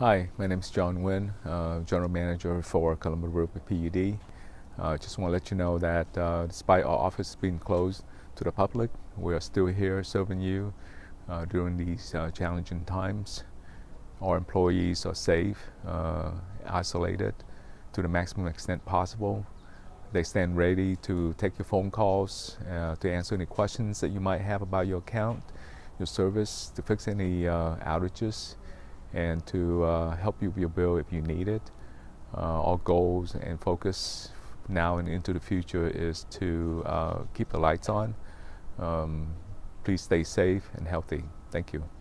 Hi, my name is John Nguyen, uh, General Manager for Columbia River PUD. I uh, just want to let you know that uh, despite our office being closed to the public, we are still here serving you uh, during these uh, challenging times. Our employees are safe, uh, isolated to the maximum extent possible. They stand ready to take your phone calls, to answer any questions that you might have about your account, your service, to fix any outages and to uh, help you bill if you need it. Uh, our goals and focus now and into the future is to uh, keep the lights on. Um, please stay safe and healthy. Thank you.